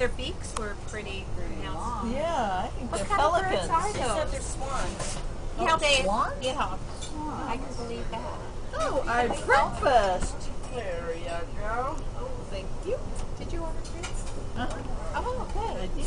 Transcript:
Their beaks were pretty long. Yeah, I think what they're kind pelicans. Of birds are those? said they're swans. Oh, yeah, they, swan? Yeah, swan. I can believe that. Oh, I breakfast. There you go. Oh, thank you. Did you order treats? Huh? Oh, okay. I did.